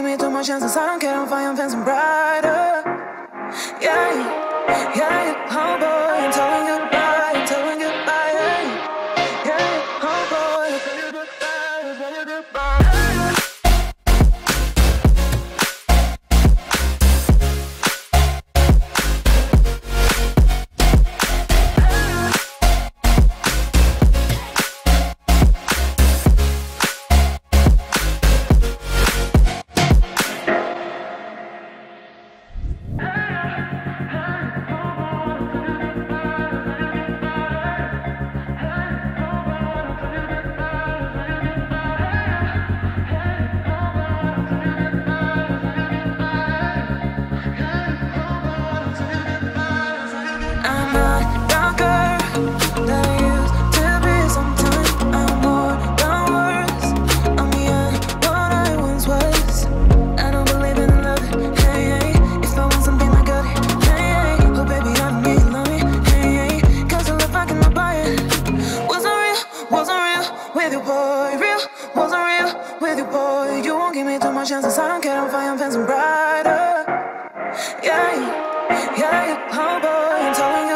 give me too much chances. I don't care if I am fancy brighter. Yeah, with you, boy. You won't give me too much chances. I don't care. I'm fine. I'm fancy brighter. Yeah, yeah, yeah, oh boy. I'm telling you.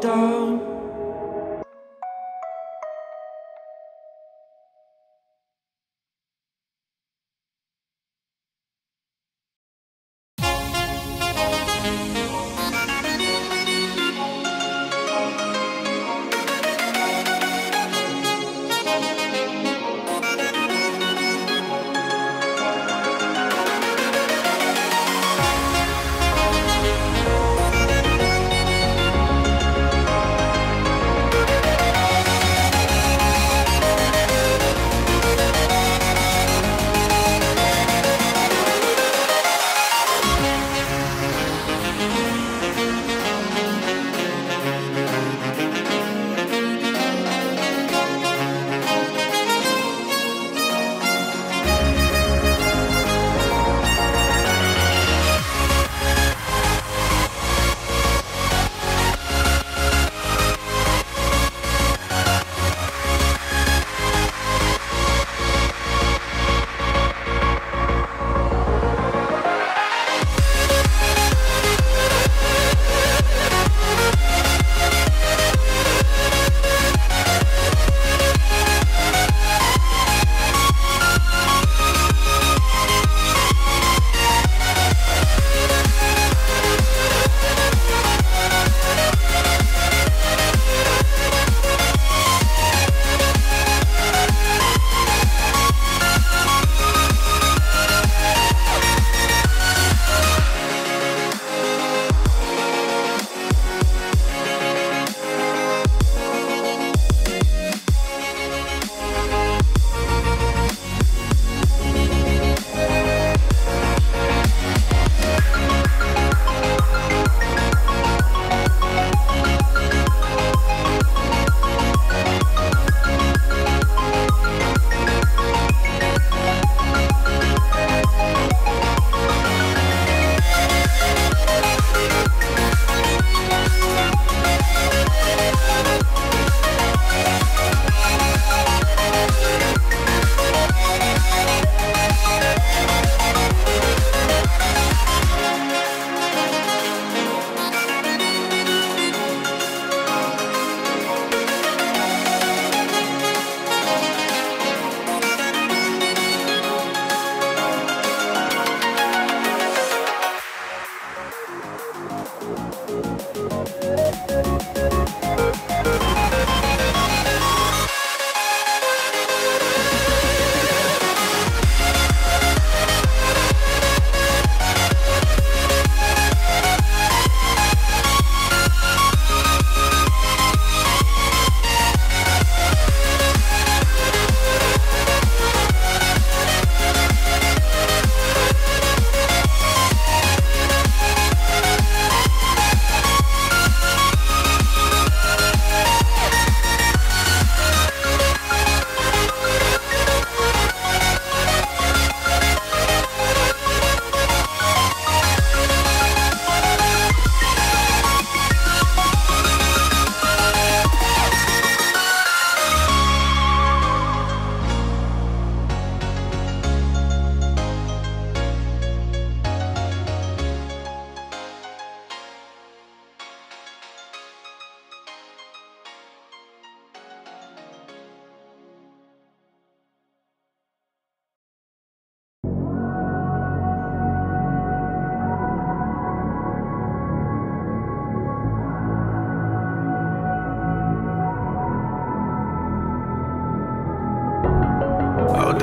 down.